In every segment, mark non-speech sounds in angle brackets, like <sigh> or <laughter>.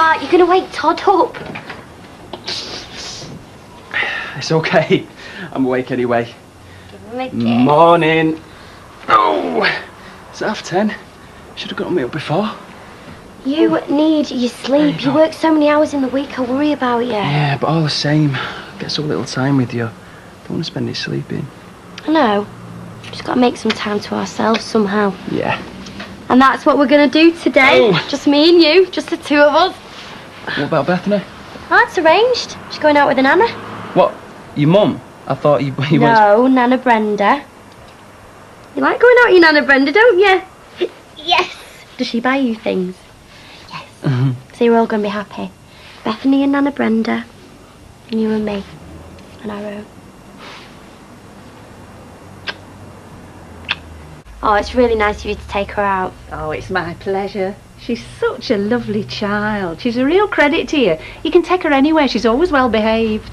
sweetheart, you're going to wake Todd up. It's okay. I'm awake anyway. Morning. Oh, it's half ten. Should have got me up before. You need your sleep. You work so many hours in the week, I worry about you. Yeah, but all the same, I get so little time with you. Don't want to spend it sleeping. I know. Just got to make some time to ourselves somehow. Yeah. And that's what we're going to do today. Oh. Just me and you, just the two of us. What about Bethany? Oh, it's arranged. She's going out with a Nana. What? Your mum? I thought you. <laughs> you went- no, Nana Brenda. You like going out with your Nana Brenda, don't you? yes. Does she buy you things? Yes. Mhm. So you're all going to be happy. Bethany and Nana Brenda. And you and me. And our own. Oh, it's really nice of you to take her out. Oh, it's my pleasure. She's such a lovely child. She's a real credit to you. You can take her anywhere. She's always well behaved.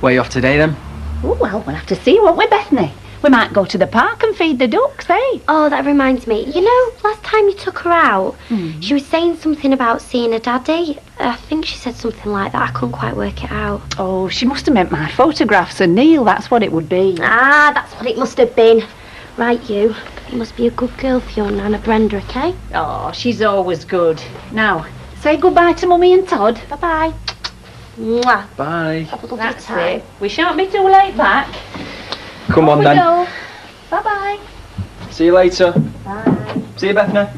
Where are you off today then? Oh, well, we'll have to see, won't we, Bethany? We might go to the park and feed the ducks, eh? Oh, that reminds me. You know, last time you took her out, she was saying something about seeing her daddy. I think she said something like that. I couldn't quite work it out. Oh, she must have meant my photographs and Neil. That's what it would be. Ah, that's what it must have been. Right, you. You must be a good girl for your Nana Brenda, okay? Oh, she's always good. Now, say goodbye to Mummy and Todd. Bye-bye. Mwah. Bye. Have a lovely That's time. it. We shan't be too late back. Come on then. go. Bye-bye. See you later. Bye. See you, Bethany.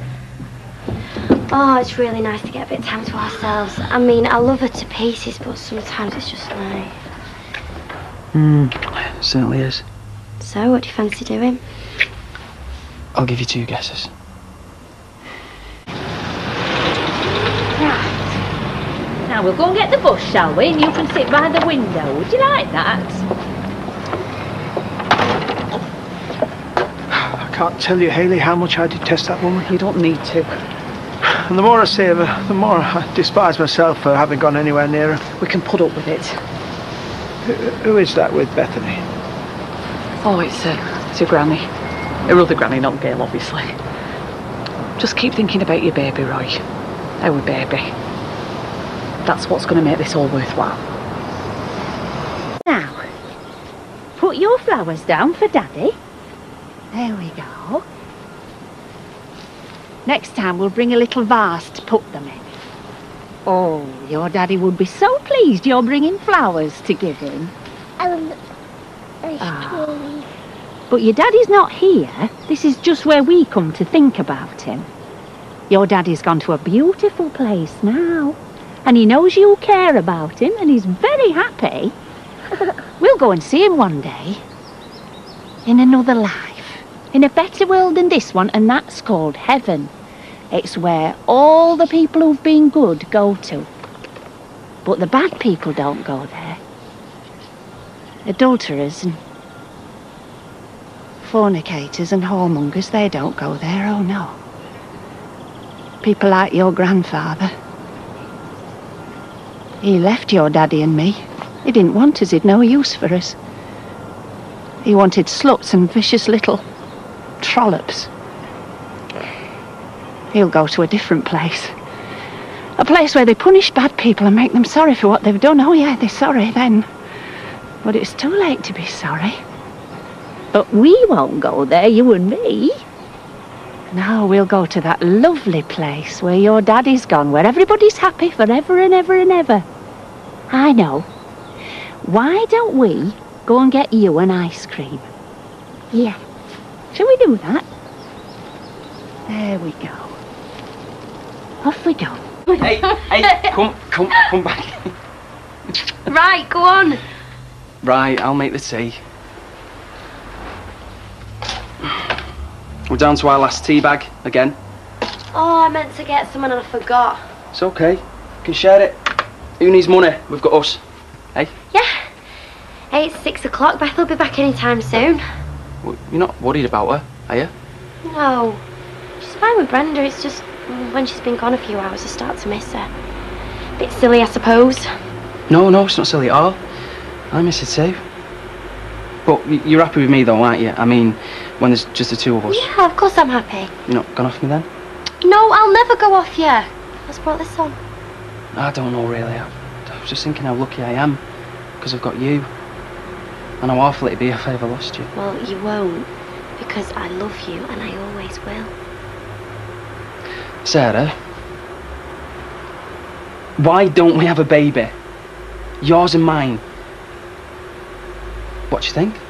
Oh, it's really nice to get a bit of time to ourselves. I mean, I love her to pieces, but sometimes it's just nice. Hmm. Certainly is. So, what do you fancy doing? I'll give you two guesses. Right. Now we'll go and get the bus, shall we? And you can sit by the window. Would you like that? I can't tell you, Hayley, how much I detest that woman. You don't need to. And the more I see of her, the more I despise myself for having gone anywhere near her. We can put up with it. Who, who is that with Bethany? Oh, it's a, it's a granny. Her other granny, not Gail, obviously. Just keep thinking about your baby, Roy. Our baby. That's what's going to make this all worthwhile. Now, put your flowers down for Daddy. There we go. Next time we'll bring a little vase to put them in. Oh, your daddy would be so pleased you're bringing flowers to give him. Um, Ah. But your daddy's not here. This is just where we come to think about him. Your daddy's gone to a beautiful place now. And he knows you care about him and he's very happy. <laughs> we'll go and see him one day. In another life. In a better world than this one, and that's called heaven. It's where all the people who've been good go to. But the bad people don't go there. Adulterers and fornicators and whoremongers, they don't go there, oh no. People like your grandfather. He left your daddy and me. He didn't want us, he'd no use for us. He wanted sluts and vicious little trollops. He'll go to a different place. A place where they punish bad people and make them sorry for what they've done. Oh, yeah, they're sorry then. But it's too late to be sorry. But we won't go there, you and me. No, we'll go to that lovely place where your daddy's gone, where everybody's happy forever and ever and ever. I know. Why don't we go and get you an ice cream? Yeah. Shall we do that? There we go. Off we go. hey, hey, come, come, come back. <laughs> Right, go on. Right, I'll make the tea. We're down to our last tea bag again. Oh, I meant to get some and I forgot. It's okay. You can share it. Who needs money? We've got us. Hey, Yeah. Hey, it's six o'clock. Beth will be back anytime soon. w- you're not worried about her, are you? No. She's fine with Brenda. It's just when she's been gone a few hours, I start to miss her. Bit silly, I suppose. No, no, it's not silly at all. I miss it too. But you're happy with me though, aren't you? I mean, when there's just the two of us. Yeah, of course I'm happy. You're not gone off me then? No, I'll never go off you. Let's brought this on. I don't know really. I, I was just thinking how lucky I am because I've got you. And how awful it'd be if I ever lost you. Well, you won't, because I love you and I always will. Sarah, why don't we have a baby? Yours and mine. What do you think?